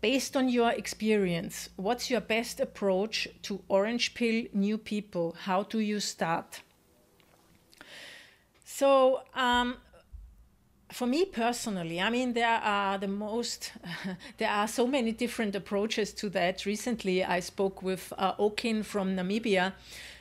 based on your experience, what's your best approach to orange pill new people? How do you start? So, um, for me personally, I mean, there are the most, there are so many different approaches to that. Recently, I spoke with uh, Okin from Namibia,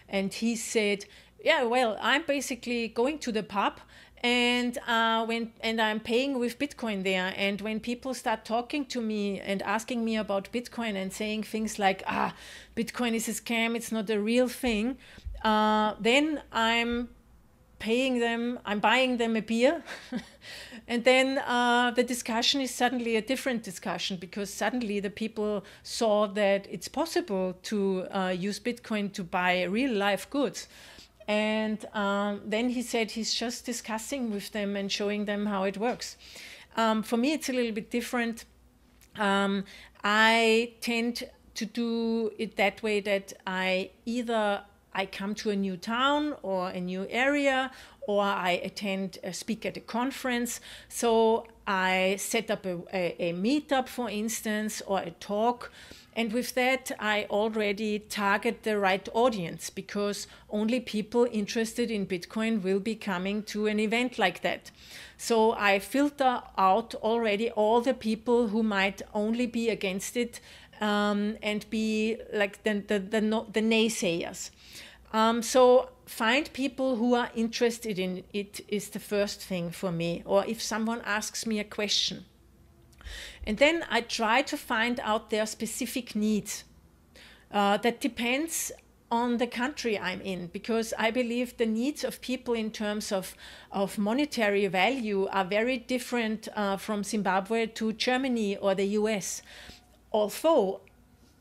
and he said, Yeah, well, I'm basically going to the pub and uh, when and I'm paying with Bitcoin there. And when people start talking to me and asking me about Bitcoin and saying things like, "Ah, Bitcoin is a scam; it's not a real thing," uh, then I'm paying them. I'm buying them a beer, and then uh, the discussion is suddenly a different discussion because suddenly the people saw that it's possible to uh, use Bitcoin to buy real life goods. And um, then he said he's just discussing with them and showing them how it works. Um, for me, it's a little bit different. Um, I tend to do it that way that I either I come to a new town or a new area or I attend a speak at a conference. So I set up a, a, a meetup, for instance, or a talk and with that, I already target the right audience because only people interested in Bitcoin will be coming to an event like that. So I filter out already all the people who might only be against it um, and be like the, the, the, the naysayers. Um, so find people who are interested in it is the first thing for me. Or if someone asks me a question, and then I try to find out their specific needs. Uh, that depends on the country I'm in because I believe the needs of people in terms of, of monetary value are very different uh, from Zimbabwe to Germany or the US. Although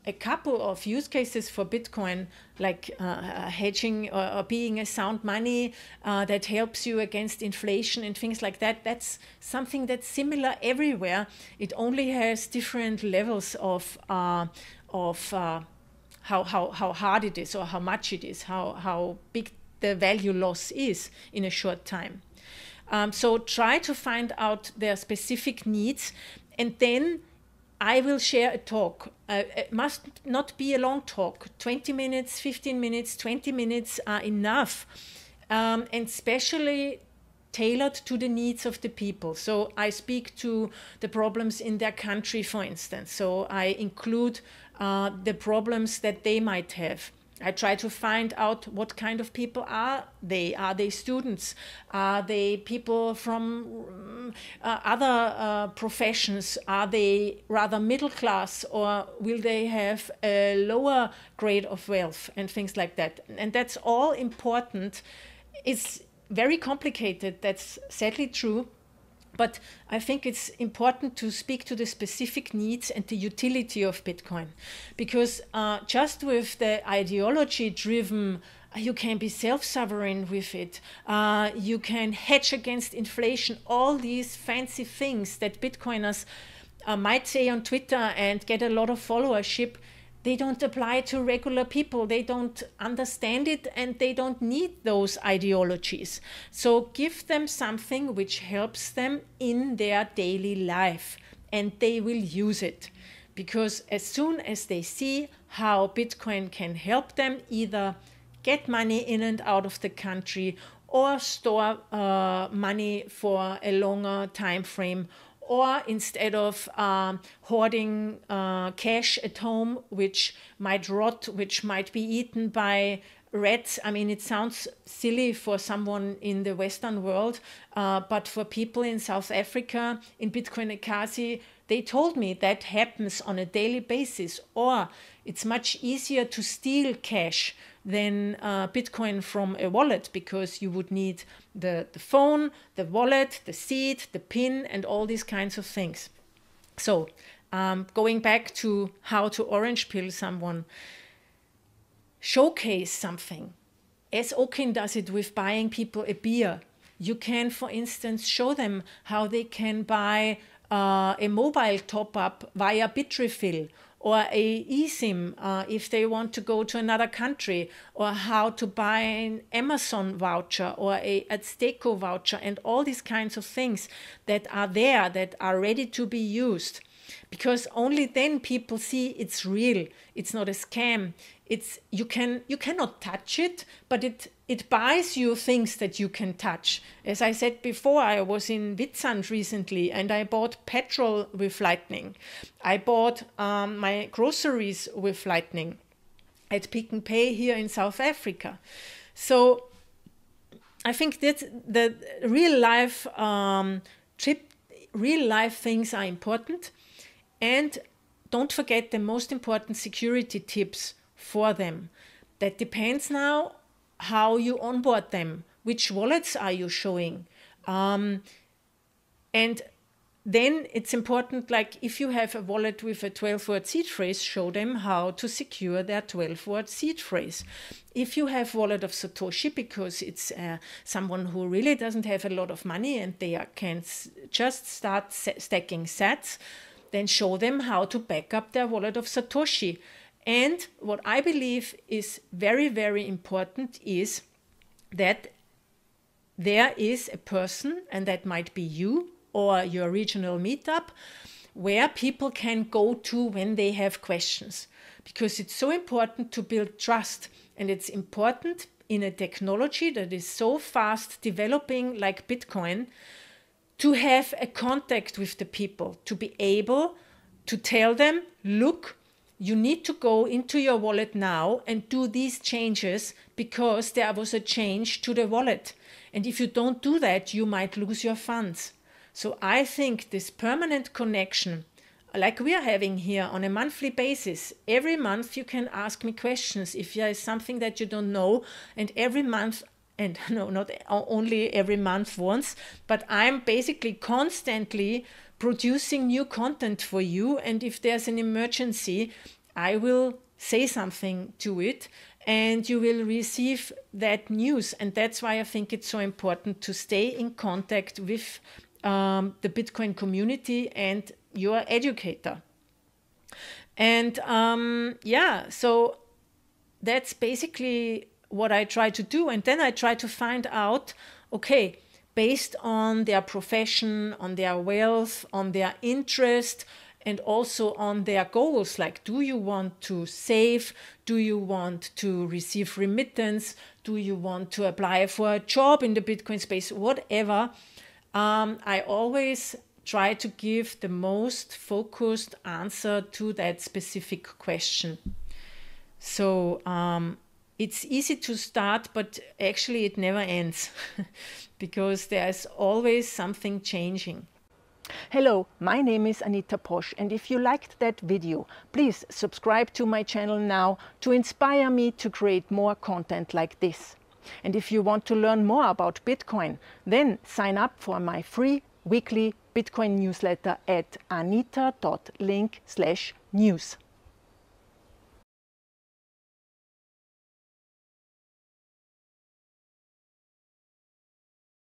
a couple of use cases for Bitcoin, like uh, uh, hedging or, or, being a sound money uh, that helps you against inflation and things like that. That's something that's similar everywhere. It only has different levels of uh, of uh, how, how how hard it is or how much it is, how how big the value loss is in a short time. Um, so try to find out their specific needs and then I will share a talk. Uh, it must not be a long talk 20 minutes, 15 minutes, 20 minutes are enough. Um, and especially tailored to the needs of the people. So I speak to the problems in their country, for instance. So I include uh, the problems that they might have. I try to find out what kind of people are they. Are they students? Are they people from uh, other uh, professions? Are they rather middle class or will they have a lower grade of wealth and things like that? And that's all important. It's very complicated, that's sadly true. But I think it's important to speak to the specific needs and the utility of Bitcoin. Because uh, just with the ideology driven, uh, you can be self sovereign with it, uh, you can hedge against inflation, all these fancy things that Bitcoiners uh, might say on Twitter and get a lot of followership they don't apply to regular people. They don't understand it and they don't need those ideologies. So give them something which helps them in their daily life and they will use it. Because as soon as they see how Bitcoin can help them either get money in and out of the country or store uh, money for a longer time frame or instead of um, hoarding uh, cash at home, which might rot, which might be eaten by rats. I mean, it sounds silly for someone in the Western world, uh, but for people in South Africa, in Bitcoin Ekasi, they told me that happens on a daily basis, or it's much easier to steal cash than uh, Bitcoin from a wallet because you would need the, the phone, the wallet, the seed, the pin, and all these kinds of things. So, um, going back to how to orange pill someone, showcase something. As Okin does it with buying people a beer. You can, for instance, show them how they can buy uh, a mobile top up via Bitrefill or a eSIM uh, if they want to go to another country, or how to buy an Amazon voucher or a Azteco voucher, and all these kinds of things that are there that are ready to be used. Because only then people see it's real. It's not a scam. It's you can you cannot touch it but it it buys you things that you can touch. As i said before i was in Witsand recently and i bought petrol with lightning. I bought um, my groceries with lightning at Pick n Pay here in south africa. So i think that the real life um, trip real life things are important and don't forget the most important security tips for them. That depends now how you onboard them. Which wallets are you showing? Um, and then it's important, like if you have a wallet with a 12 word seed phrase, show them how to secure their 12 word seed phrase. If you have wallet of Satoshi because it's uh, someone who really doesn't have a lot of money and they are, can just start stacking sats, then show them how to back up their wallet of Satoshi. And what I believe is very, very important is that there is a person, and that might be you or your regional meetup, where people can go to when they have questions. Because it's so important to build trust, and it's important in a technology that is so fast developing like Bitcoin to have a contact with the people, to be able to tell them, look, you need to go into your wallet now and do these changes because there was a change to the wallet. And if you don't do that, you might lose your funds. So I think this permanent connection, like we are having here on a monthly basis, every month you can ask me questions if there is something that you don't know. And every month and no, not only every month once, but I'm basically constantly producing new content for you. And if there's an emergency, I will say something to it and you will receive that news. And that's why I think it's so important to stay in contact with um, the Bitcoin community and your educator. And um, yeah, so that's basically what I try to do. And then I try to find out okay, based on their profession, on their wealth, on their interest, and also on their goals like do you want to save? Do you want to receive remittance? Do you want to apply for a job in the bitcoin space? Whatever. Um, i always try to give the most focused answer to that specific question. So um, it's easy to start, but actually it never ends because there's always something changing. Hello, my name is Anita Posch and if you liked that video, please subscribe to my channel now to inspire me to create more content like this. And if you want to learn more about Bitcoin, then sign up for my free weekly Bitcoin newsletter at anita.link/news.